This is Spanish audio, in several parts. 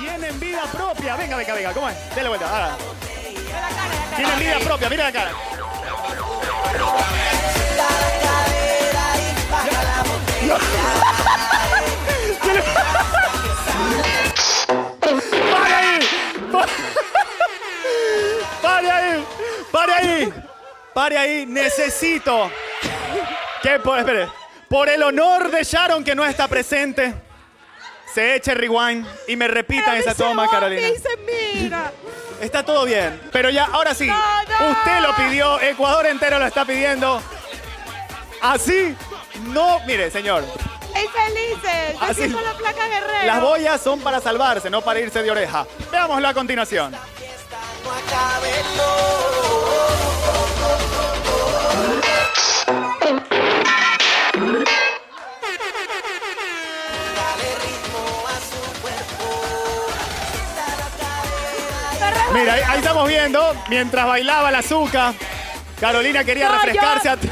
Tienen vida propia. Venga, venga, venga. ¿Cómo es? Dele vuelta. haga. Tienen vida propia. Mira la cara. ¡Pare ahí! Pa- ¡Pare ahí! ¡Pare ahí! ¡Pare ahí! Necesito que, por, espere, por el honor de Sharon que no está presente, se eche rewind y me repitan esa toma, Carolina. Dice, mira. Está todo bien, pero ya, ahora sí. No, no. Usted lo pidió, Ecuador entero lo está pidiendo. Así, no, mire, señor, ¡Ey, felices! Yo Así. la placa guerrero. las boyas son para salvarse, no para irse de oreja. Veámoslo a continuación. Mira, ahí, ahí estamos viendo, mientras bailaba la azúcar, Carolina quería No, yo- refrescarse.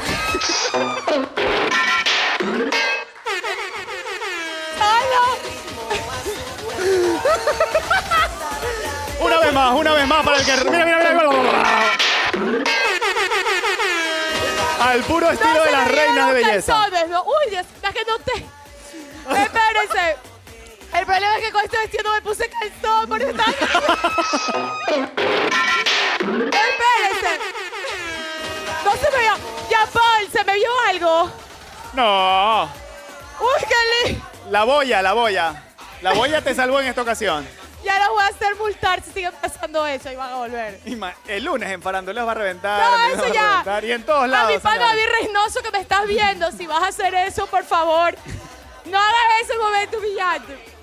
Una vez más, una vez más para el que... Mira, mira, mira. Al puro estilo de las reinas de belleza. Uy, Dios, es que no te... Espérense. El problema es que con este vestido no me puse calzón, por eso estaba... Espérense. No se me veía... Ya, Paul, ¿se me vio algo? No. Uy, qué. La boya, la boya. La boya te salvó en esta ocasión. Ya los voy a hacer multar si siguen pasando eso y van a volver. El lunes en Faranduleos va a reventar. No, eso va a ya. reventar, Y en todos A lados. mi pana señores. David Reynoso que me estás viendo, si vas a hacer eso, por favor, no hagas ese momento humillante.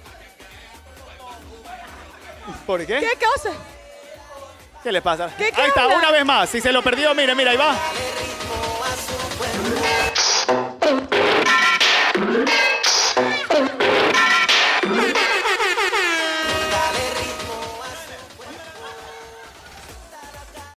¿Por qué? ¿Qué cosa? ¿Qué le pasa? ¿Qué, qué ahí está, una vez más. Si se lo perdió, mire, mira, ahí va.